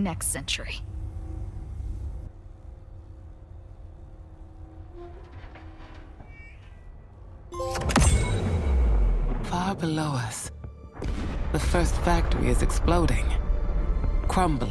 next century. Far below us, the first factory is exploding, crumbling.